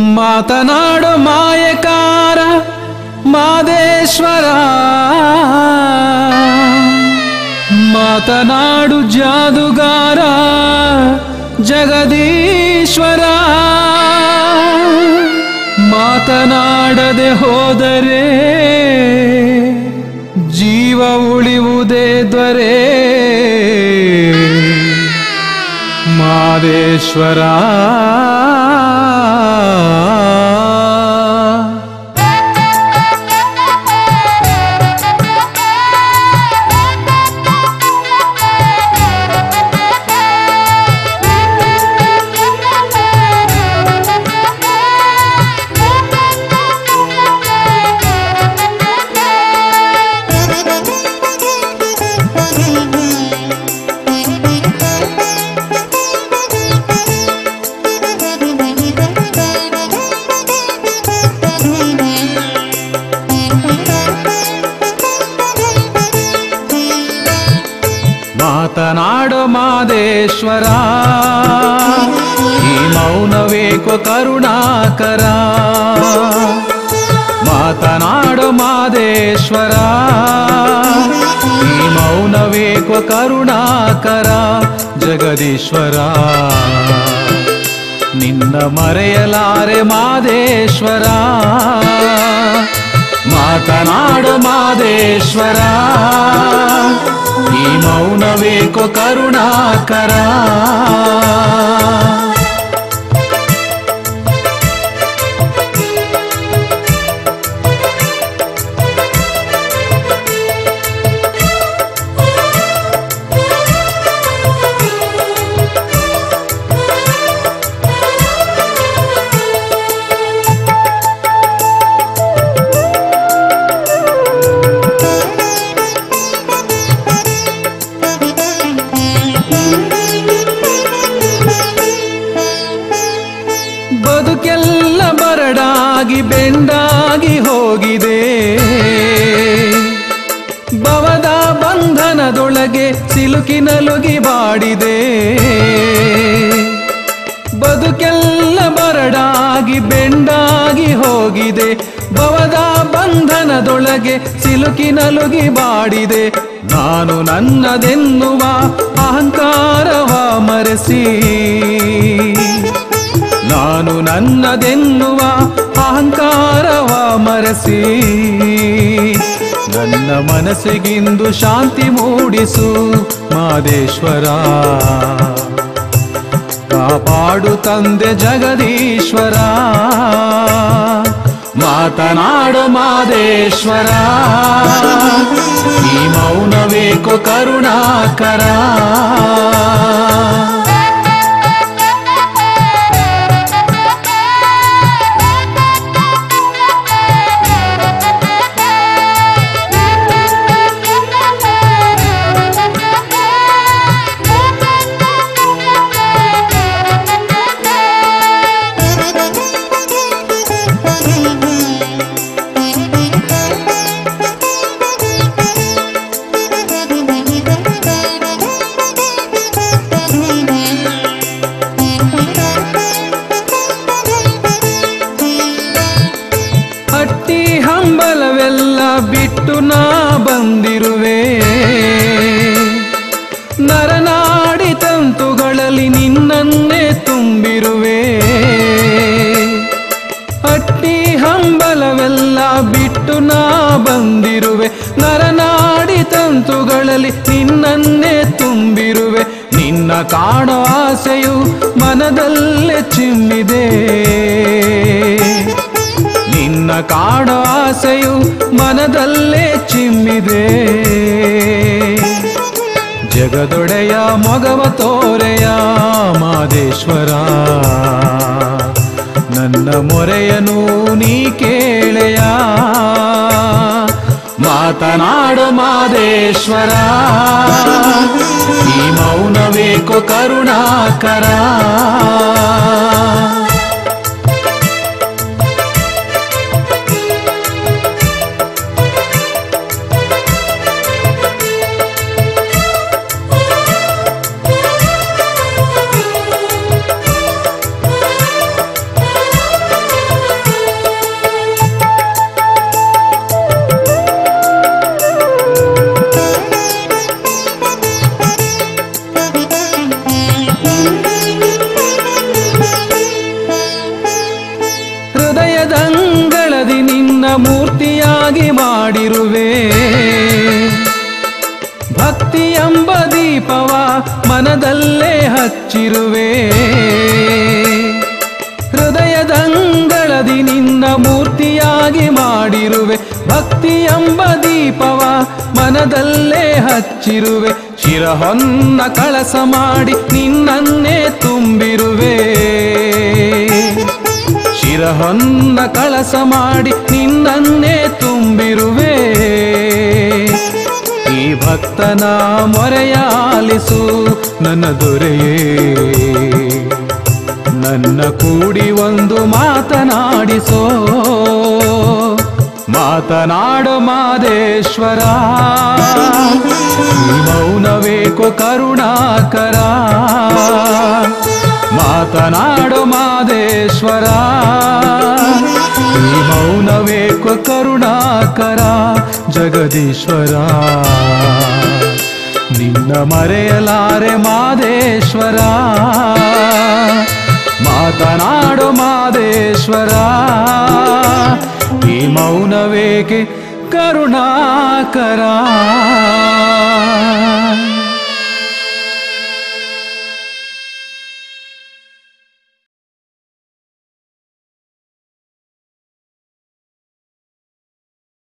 ಮಾತನಾಡೋ ಮಾಯಕಾರ ಮಾದೇಶ್ವರ. ಮಾತನಾಡು ಜಾದುಗಾರ ಜಗದೀಶ್ವರ. ಮಾತನಾಡದೆ ಹೋದರೆ ಜೀವ ಉಳಿಯುವುದೇ ದೊರೆ देश्वर ಮಾತನಾಡೋ ಮಾದೇಶ್ವರ. ಈ ಮೌನವೇಕೋ ಕರುಣಾಕರ. ಮಾತನಾಡೋ ಮಾದೇಶ್ವರ. ಈ ಮೌನವೇಕೋ ಕರುಣಾಕರ. ಜಗದೀಶ್ವರ, ನಿನ್ನ ಮರೆಯಲಾರೆ ಮಾದೇಶ್ವರ. ಮಾತನಾಡು ಮಾದೇಶ್ವರ. ಈ ಮೌನವೇಕೋ ಬೆಂಡಾಗಿ ಹೋಗಿದೆ. ಬವದ ಬಂಧನದೊಳಗೆ ಸಿಲುಕಿ ನಲುಗಿ ಬಾಡಿದೆ. ಬದುಕೆಲ್ಲ ಬರಡಾಗಿ ಬೆಂಡಾಗಿ ಹೋಗಿದೆ. ಬವದ ಬಂಧನದೊಳಗೆ ಸಿಲುಕಿ ನಲುಗಿ ಬಾಡಿದೆ. ನಾನು ನನ್ನದೆನ್ನುವ ಅಹಂಕಾರವ ಮರೆಸಿ. ನಾನು ನನ್ನದೆನ್ನುವ ಅಹಂಕಾರವ ಮರೆಸಿ. ನನ್ನ ಮನಸ್ಸಿಗಿಂದು ಶಾಂತಿ ಮೂಡಿಸು ಮಾದೇಶ್ವರ. ಕಾಪಾಡು ತಂದೆ ಜಗದೀಶ್ವರ. ಮಾತನಾಡು ಮಾದೇಶ್ವರ. ಈ ಮೌನವೇಕೋ ಕರುಣಾಕರ. ಹಟ್ಟಿ ಹಂಬಲವೆಲ್ಲ ಬಿಟ್ಟು ನಾ ಬಂದಿರುವೆ. ನರನಾಡಿ ತಂತುಗಳಲ್ಲಿ ನಿನ್ನನ್ನೇ ತುಂಬಿರುವೆ. ಅಟ್ಟಿ ಹಂಬಲವೆಲ್ಲ ಬಿಟ್ಟು ನಾ ಬಂದಿರುವೆ. ನರನಾಡಿ ತಂತುಗಳಲ್ಲಿ ನಿನ್ನನ್ನೇ ತುಂಬಿರುವೆ. ನಿನ್ನ ಕಾಣೋ ಆಸೆಯು ಮನದಲ್ಲೇ ಚಿಮ್ಮಿದೆ ಕಾಡೋ ಆಸೆಯು ಮನದಲ್ಲೇ ಚಿಮ್ಮಿದೆ. ಜಗದೊಡೆಯ ಮೊಗವ ತೋರೆಯ ಮಾದೇಶ್ವರ, ನನ್ನ ಮೊರೆಯನು ನೀ ಕೇಳೆಯ. ಮಾತನಾಡು ಮಾದೇಶ್ವರ, ಈ ಮೌನವೇಕೋ ಕರುಣಾಕರ. ಮೂರ್ತಿಯಾಗಿ ಮಾಡಿರುವೆ. ಭಕ್ತಿ ಎಂಬ ದೀಪವ ಮನದಲ್ಲೇ ಹಚ್ಚಿರುವೆ. ಹೃದಯದಂಗಳದಿ ನಿನ್ನ ಮೂರ್ತಿಯಾಗಿ ಮಾಡಿರುವೆ. ಭಕ್ತಿ ಎಂಬ ದೀಪವ ಮನದಲ್ಲೇ ಹಚ್ಚಿರುವೆ. ಶಿರಹೊನ್ನ ಕಳಸ ಮಾಡಿ ನಿನ್ನನ್ನೇ ತುಂಬಿರುವೆ. ಶಿರಹೊನ್ನ ಕಳಸ ಮಾಡಿ ನಿನ್ನನ್ನೇ ತುಂಬಿರುವೆ. ಈ ಭಕ್ತನ ಮೊರೆಯಾಲಿಸು ನನ್ನ ದೊರೆಯೇ. ನನ್ನ ಕೂಡಿ ಒಂದು ಮಾತನಾಡಿಸೋ. ಮಾತನಾಡು ಮಾದೇಶ್ವರ. ಮೌನವೇಕೋ ಕರುಣಾಕರ. ಮಾತನಾಡು ಮಾದೇಶ್ವರ. ಈ ಮೌನವೇಕೋ ಕರುಣಾಕರ ಜಗದೀಶ್ವರ. ನಿನ್ನ ಮರೆಯಲಾರೆ ಮಾದೇಶ್ವರ. ಮಾತನಾಡು ಮಾದೇಶ್ವರ. ಈ ಮೌನವೇಕೆ ಕರುಣಾಕರ.